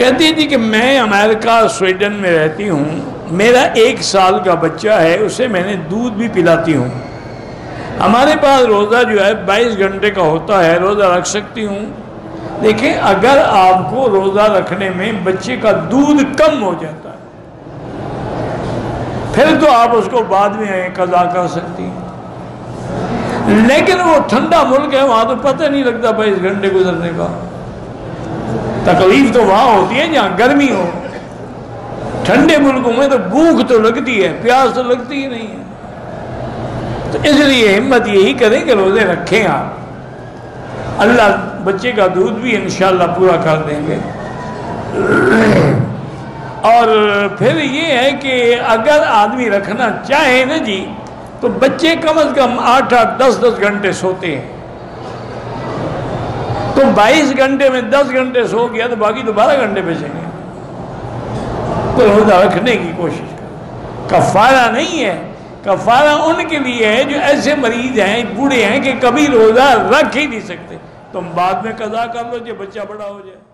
कहती जी कि मैं अमेरिका, स्वीडन में रहती हूँ। मेरा एक साल का बच्चा है, उसे मैंने दूध भी पिलाती हूँ। हमारे पास रोज़ा जो है 22 घंटे का होता है, रोज़ा रख सकती हूँ। देखें अगर आपको रोज़ा रखने में बच्चे का दूध कम हो जाता है, फिर तो आप उसको बाद में कज़ा कर सकती हैं। लेकिन वो ठंडा मुल्क है, वहाँ तो पता नहीं लगता बाईस घंटे गुजरने का। तकलीफ़ तो वहाँ होती है जहाँ गर्मी हो। ठंडे मुल्कों में तो भूख तो लगती है, प्यास तो लगती ही नहीं है। तो इसलिए हिम्मत यही करें कि रोज़े रखें आप। अल्लाह बच्चे का दूध भी इंशाल्लाह पूरा कर देंगे। और फिर ये है कि अगर आदमी रखना चाहे ना जी तो बच्चे कम अज कम आठ आठ, दस दस घंटे सोते हैं। तो 22 घंटे में 10 घंटे सो गया तो बाकी तो 12 घंटे बचेंगे। तो रोजा रखने की कोशिश कर। कफारा नहीं है। कफारा उनके लिए है जो ऐसे मरीज़ हैं, बूढ़े हैं कि कभी रोजा रख ही नहीं सकते। तुम बाद में कजा कर लो जो बच्चा बड़ा हो जाए।